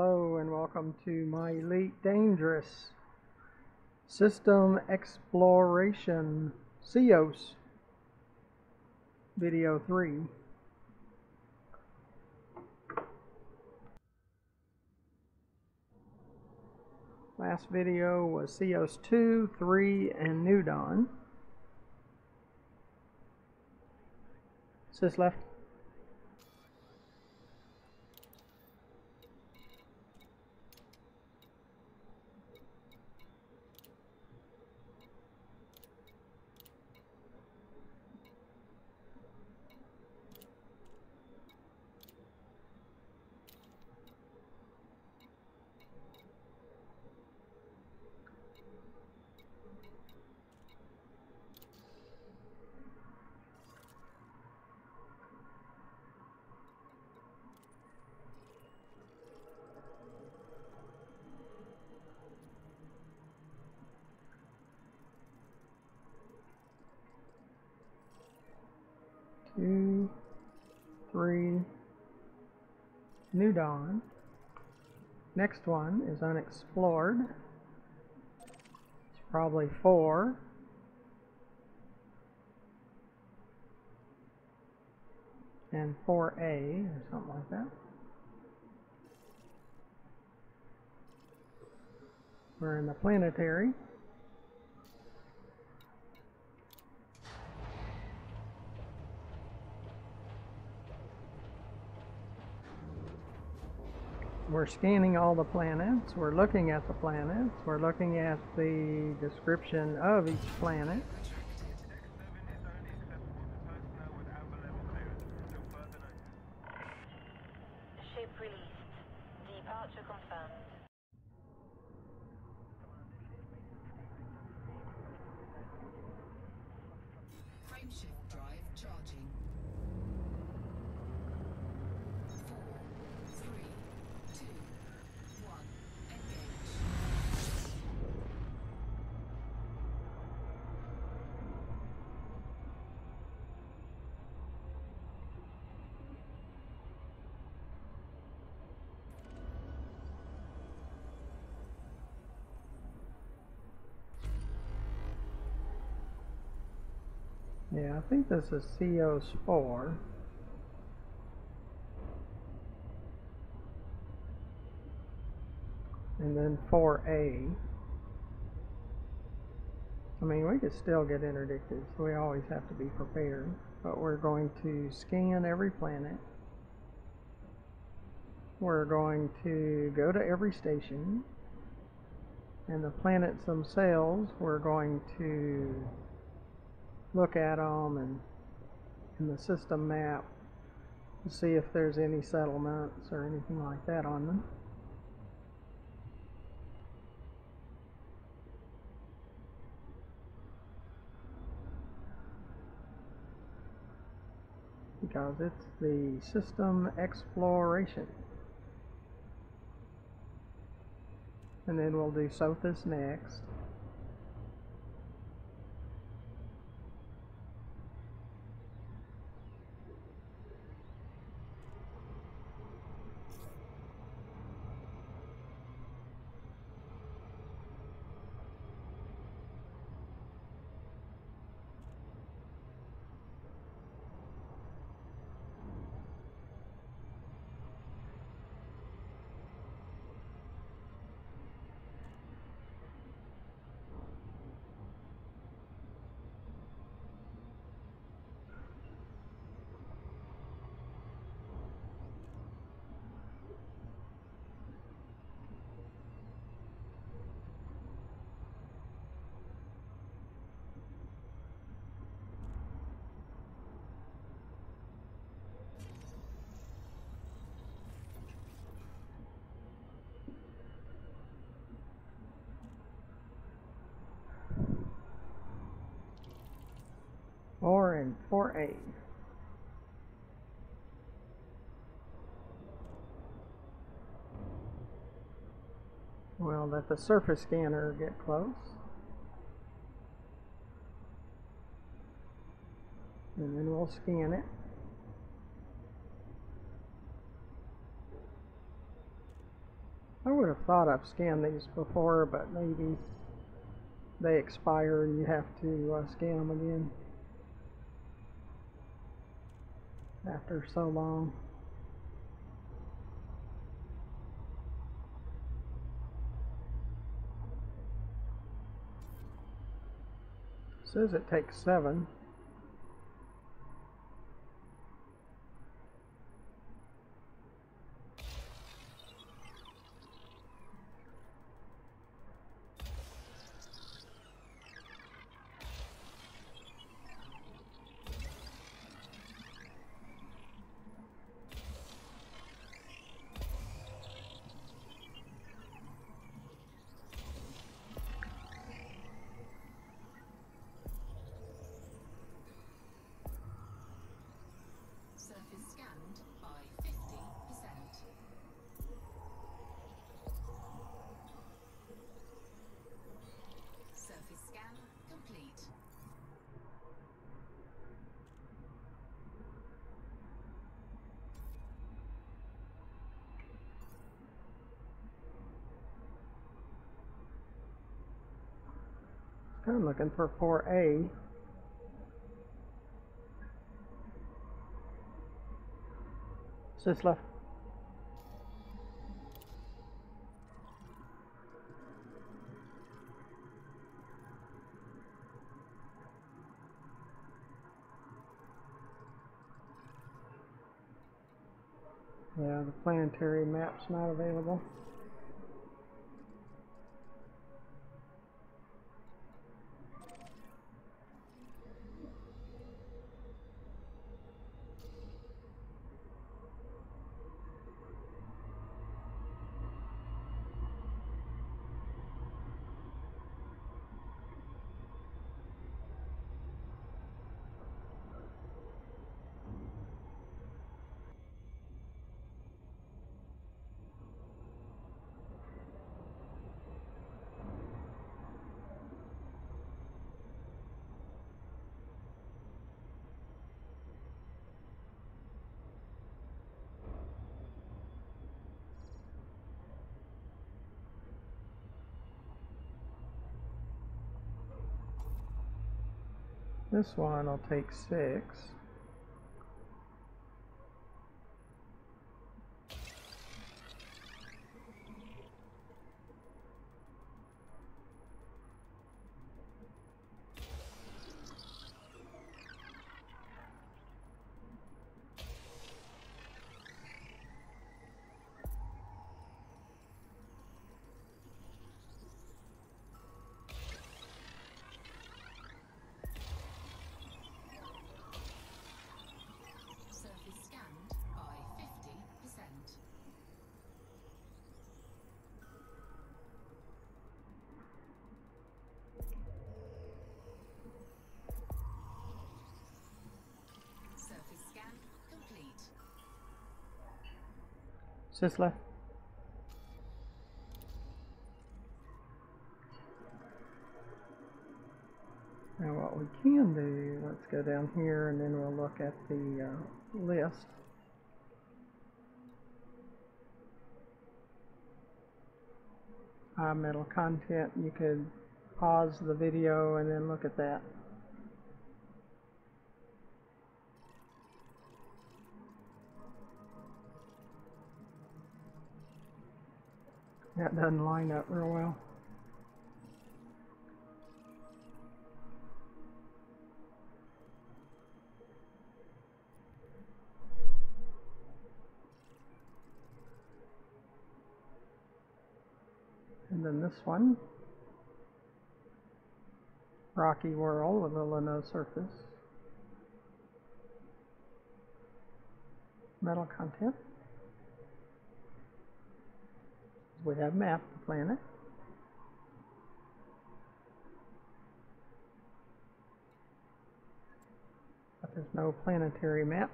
Hello and welcome to my Elite Dangerous System Exploration CEOS Video 3. Last video was CEOS 2, 3, and New Dawn. Sis left. New Dawn. Next one is unexplored. It's probably four. And 4A or something like that. We're in the planetary. We're scanning all the planets, we're looking at the planets, we're looking at the description of each planet. Yeah, I think this is CEOS 4. And then 4A. I mean, we could still get interdicted, so we always have to be prepared. But we're going to scan every planet. We're going to go to every station. And the planets themselves, we're going to look at them and in the system map to see if there's any settlements or anything like that on them. Because it's the system exploration. And then we'll do Sothis next. Or in 4A. We'll let the surface scanner get close. And then we'll scan it. I would have thought I've scanned these before, but maybe they expire and you have to uh, scan them again after so long. Says it takes seven. I'm looking for 4A. Sis left. Yeah, the planetary map's not available. This one will take six. Now what we can do, let's go down here and then we'll look at the uh, list. High metal content, you could pause the video and then look at that. That doesn't line up real well. And then this one, rocky whirl with a Lino surface. Metal content. We have mapped the planet. But there's no planetary map.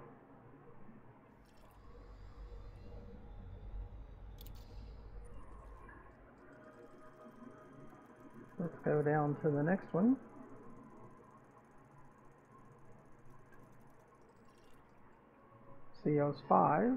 Let's go down to the next one. CEOS 5.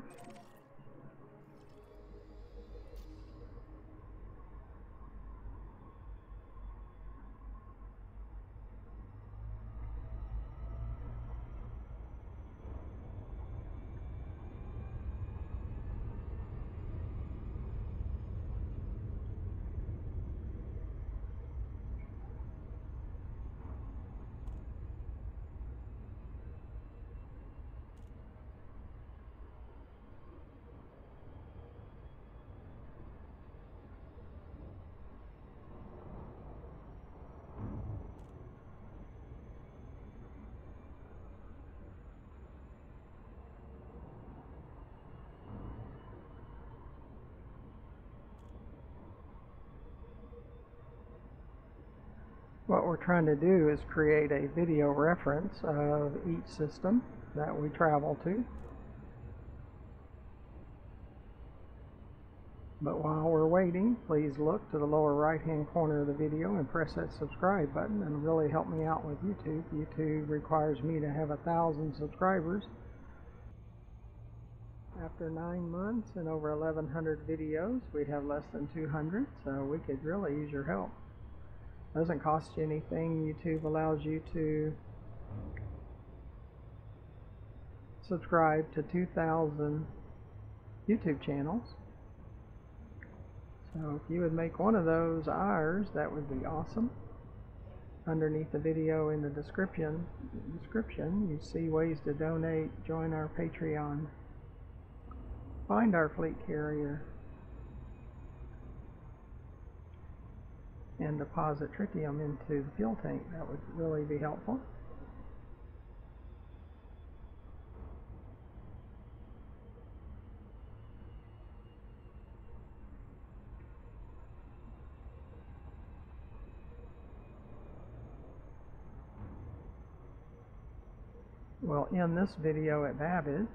What we're trying to do is create a video reference of each system that we travel to. But while we're waiting, please look to the lower right hand corner of the video and press that subscribe button and really help me out with YouTube. YouTube requires me to have a thousand subscribers. After nine months and over 1100 videos, we have less than 200, so we could really use your help. Doesn't cost you anything. YouTube allows you to subscribe to 2,000 YouTube channels. So if you would make one of those ours, that would be awesome. Underneath the video in the description, description, you see ways to donate, join our Patreon, find our fleet carrier, and deposit tritium into the fuel tank. That would really be helpful. We'll end this video at Babbage.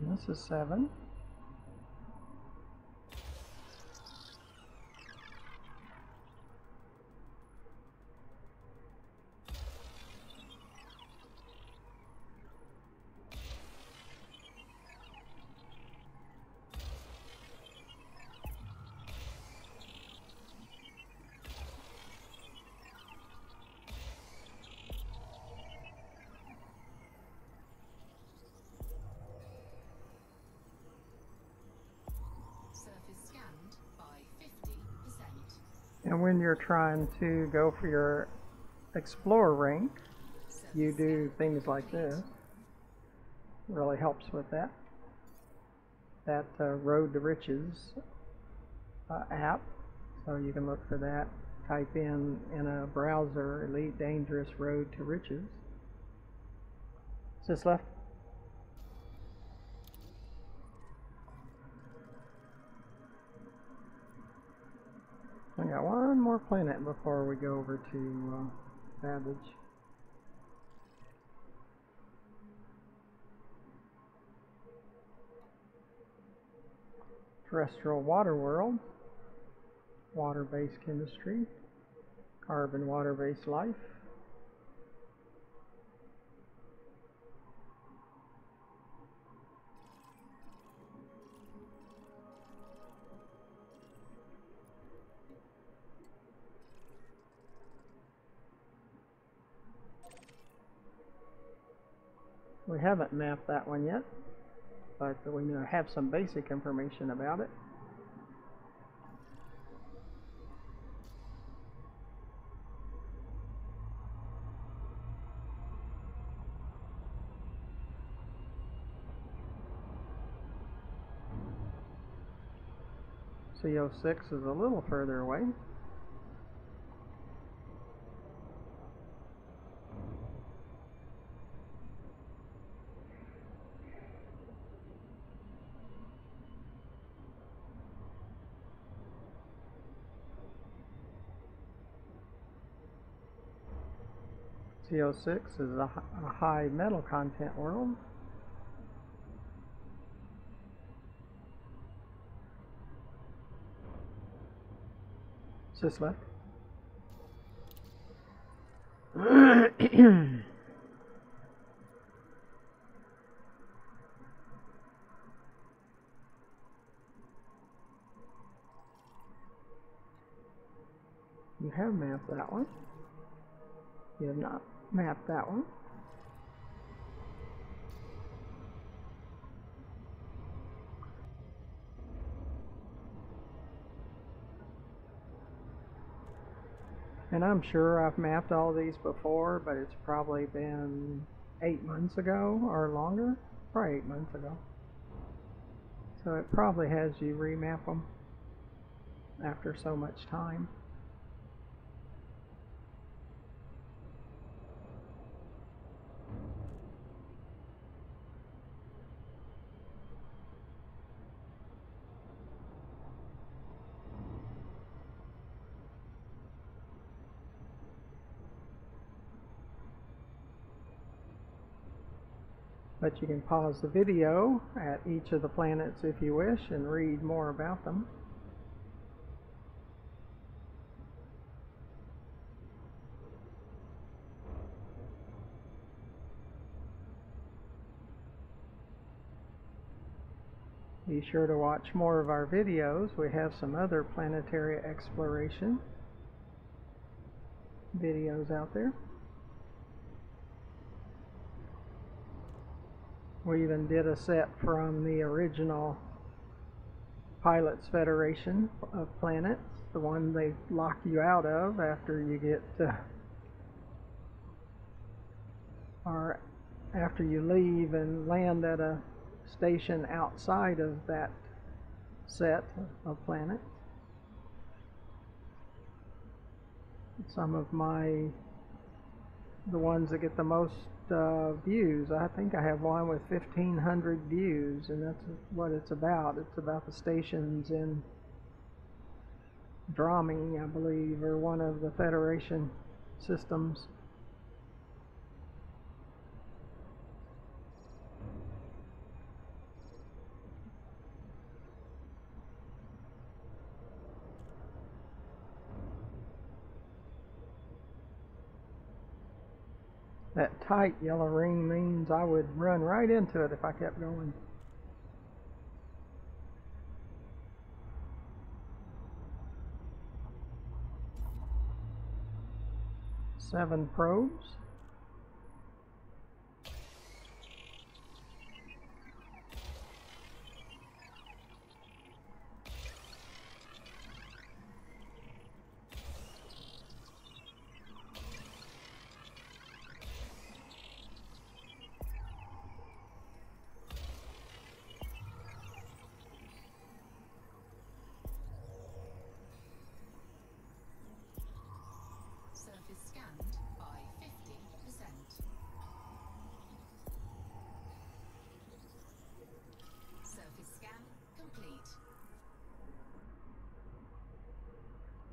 and this is 7 when you're trying to go for your Explorer rank, you do things like this. Really helps with that. That uh, Road to Riches uh, app. So you can look for that. Type in in a browser Elite Dangerous Road to Riches. Is this left? I got one more planet before we go over to uh, Babbage. Terrestrial water world, water-based chemistry, carbon water-based life. We haven't mapped that one yet, but we have some basic information about it. CEOS 6 is a little further away. CEOS 6 is a, a high metal content world. This left? you have mapped that one. You have not map that one. And I'm sure I've mapped all these before, but it's probably been eight months ago or longer. Probably eight months ago. So it probably has you remap them after so much time. But you can pause the video at each of the planets if you wish and read more about them. Be sure to watch more of our videos. We have some other planetary exploration videos out there. We even did a set from the original Pilots Federation of Planets, the one they lock you out of after you get, uh, or after you leave and land at a station outside of that set of planets. Some of my, the ones that get the most uh, views. I think I have one with 1,500 views, and that's what it's about. It's about the stations in Droming, I believe, or one of the Federation systems. That tight yellow ring means I would run right into it if I kept going. Seven probes.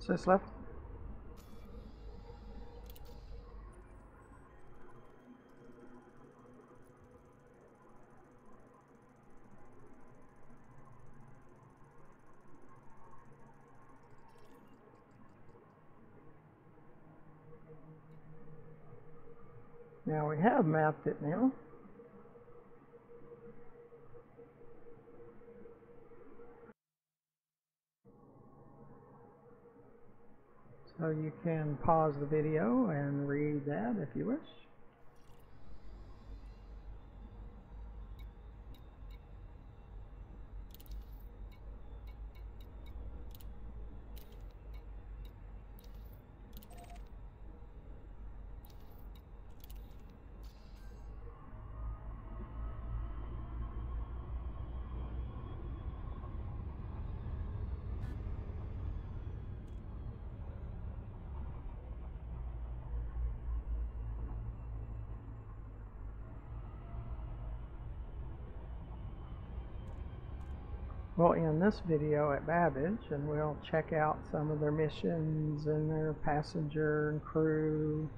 Sis left. Now we have mapped it now. So you can pause the video and read that if you wish. We'll end this video at Babbage and we'll check out some of their missions and their passenger and crew.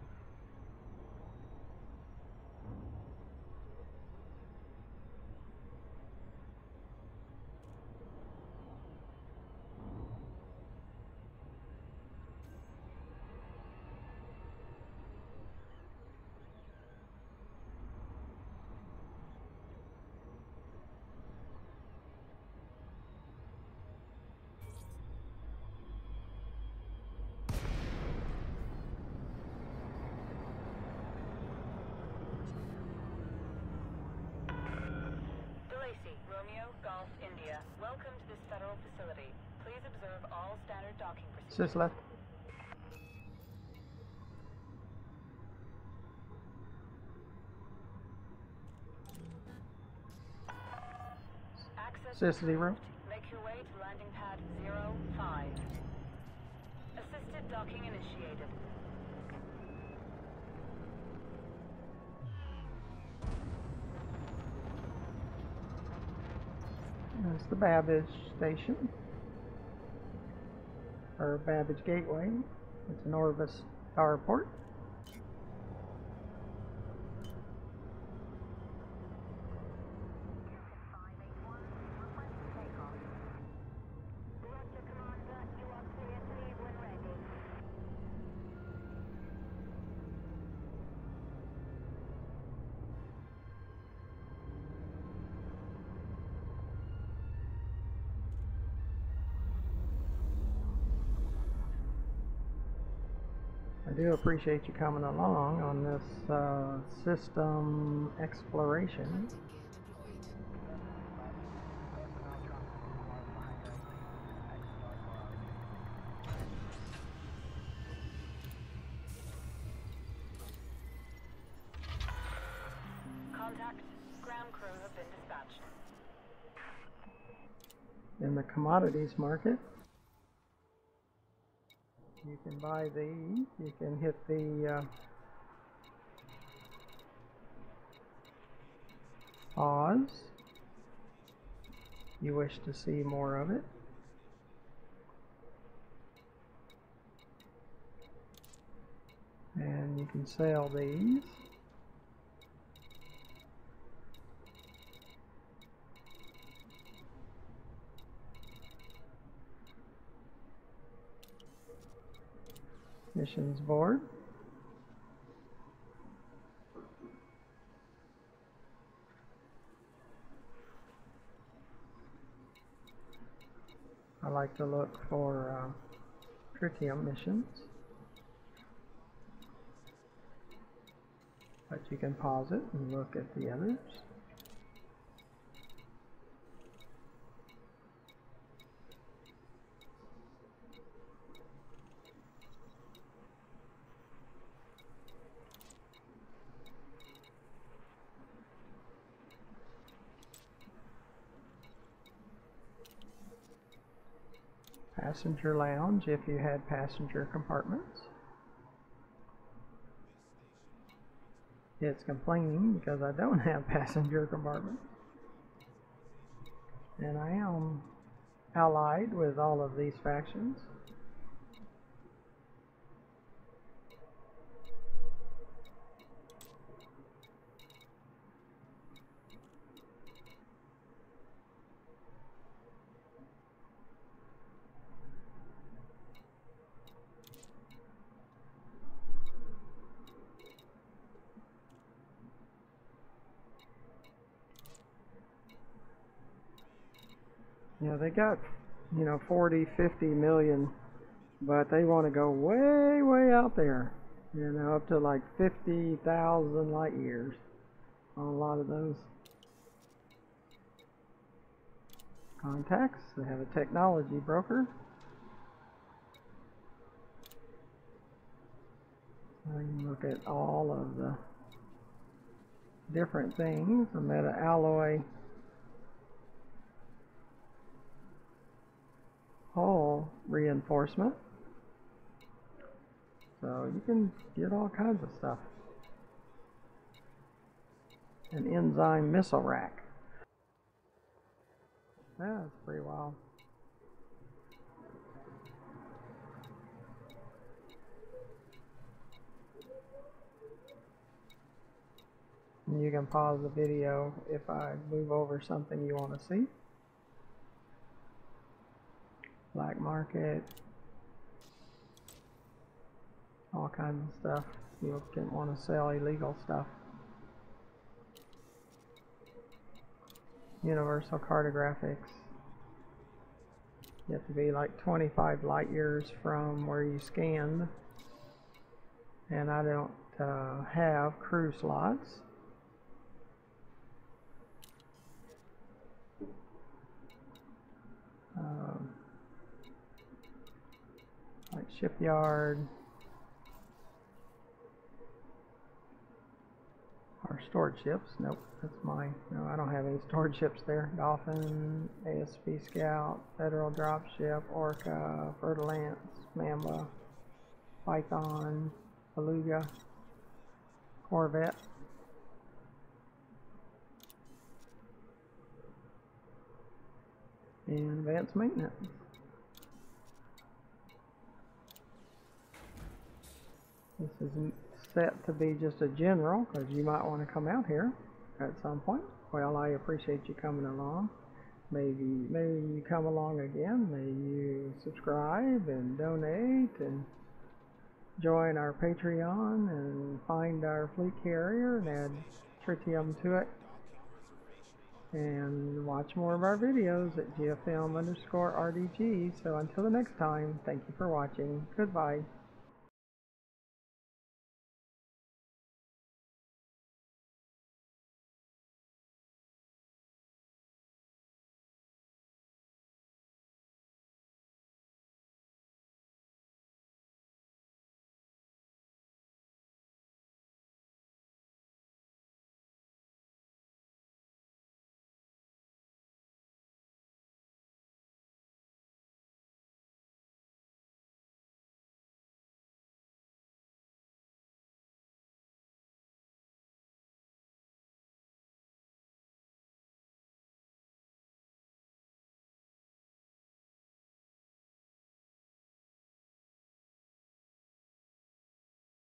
federal facility. Please observe all standard docking procedures. Just left. Access zero. Make your way to landing pad zero five. Assisted docking initiated. That's the Babbage station. Or Babbage Gateway. It's an Orbis starport. Do appreciate you coming along on this uh, system exploration. Landing gear deployed. Contact. Ground crew have been dispatched. in the commodities market. Can buy these. You can hit the uh, pause. You wish to see more of it. And you can sell these. Missions board. I like to look for uh, tritium missions. But you can pause it and look at the others. Passenger lounge if you had passenger compartments. It's complaining because I don't have passenger compartments. And I am allied with all of these factions. Yeah, they got, you know, 40, 50 million, but they want to go way, way out there. You know, up to like 50,000 light years on a lot of those contacts. They have a technology broker. You can look at all of the different things, the meta alloy hull reinforcement. So you can get all kinds of stuff. An enzyme missile rack. Yeah, that's pretty wild. You can pause the video if I move over something you want to see. Black market. All kinds of stuff. You didn't want to sell illegal stuff. Universal cartographics. You have to be like 25 light years from where you scanned. And I don't uh, have crew slots. Um, shipyard our stored ships. Nope, that's mine. No, I don't have any stored ships there. Dolphin, ASP Scout, Federal Dropship, Orca, Fer-de-Lance, Mamba, Python, Beluga, Corvette. And advanced maintenance. This isn't set to be just a general, because you might want to come out here at some point. Well, I appreciate you coming along. Maybe, maybe you come along again. Maybe you subscribe and donate and join our Patreon and find our fleet carrier and add tritium to it. And watch more of our videos at GFM underscore RDG. So until the next time, thank you for watching. Goodbye.